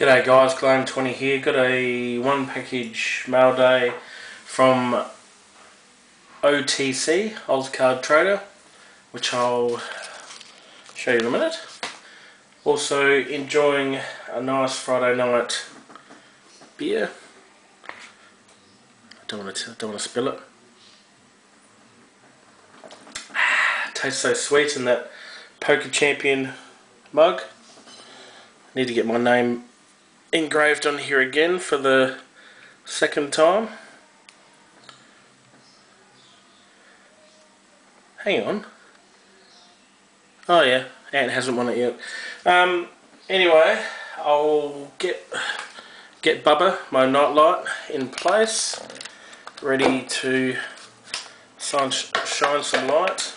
G'day guys, Glenn20 here. Got a one package mail day from OTC, Card Trader, which I'll show you in a minute. Also enjoying a nice Friday night beer. Don't want to don't want to spill it. Ah, tastes so sweet in that Poker Champion mug. Need to get my name engraved on here again for the second time. Hang on. Oh yeah, Ant hasn't won it yet. Um, anyway, I'll get get Bubba, my nightlight, in place, ready to shine, some light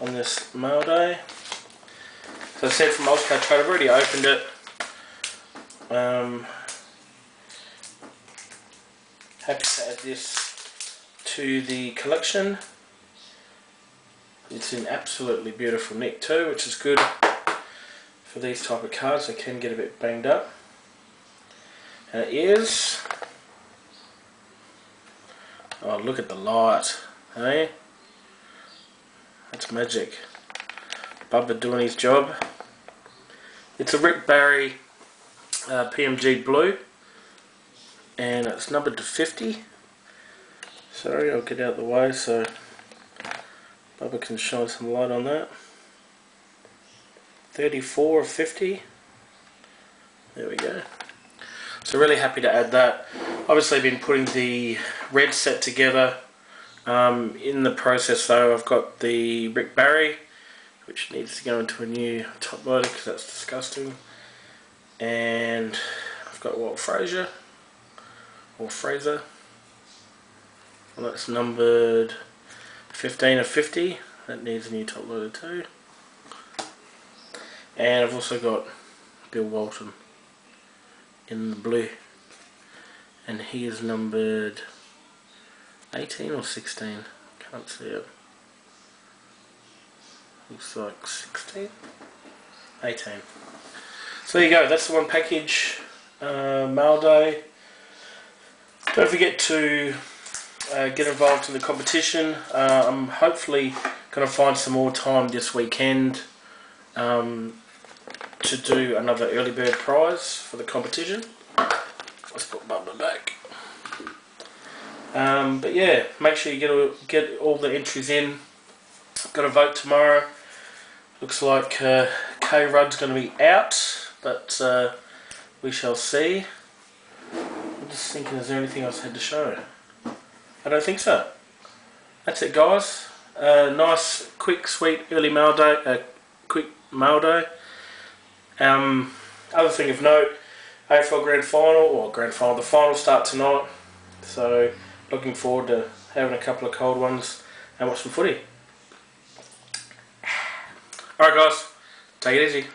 on this mail day. So I said from Ozcard Trade, I've already opened it um, happy to add this to the collection. It's in absolutely beautiful nick too, which is good for these type of cards. They can get a bit banged up. And it is. Oh, look at the light, hey? That's magic. Bubba doing his job. It's a Rick Barry uh, PMG blue. And it's numbered to 50 sorry I'll get out of the way so Bubba can shine some light on that. 34 of 50 there we go. So really happy to add that. Obviously been putting the red set together um, in the process though I've got the Rick Barry which needs to go into a new top loader because that's disgusting and I've got Walt Frazier. Or Fraser well, that's numbered 15 of 50 that needs a new top loader too. And I've also got Bill Walton in the blue. And he is numbered 18 or 16 can't see it. Looks like 16 18 so there you go, that's the one package uh, mail day. Don't forget to uh, get involved in the competition. Uh, I'm hopefully going to find some more time this weekend um, to do another early bird prize for the competition. Let's put Bubba back. Um, but yeah, make sure you get all, get all the entries in. Got a vote tomorrow. Looks like uh, K Rudd's going to be out but uh, we shall see. I'm just thinking, is there anything else I had to show? I don't think so. That's it, guys. Uh, nice, quick, sweet early mail day. Uh, quick mail day. Um, other thing of note, AFL Grand Final or Grand Final. The final start tonight, so looking forward to having a couple of cold ones and watch some footy. Alright guys, take it easy.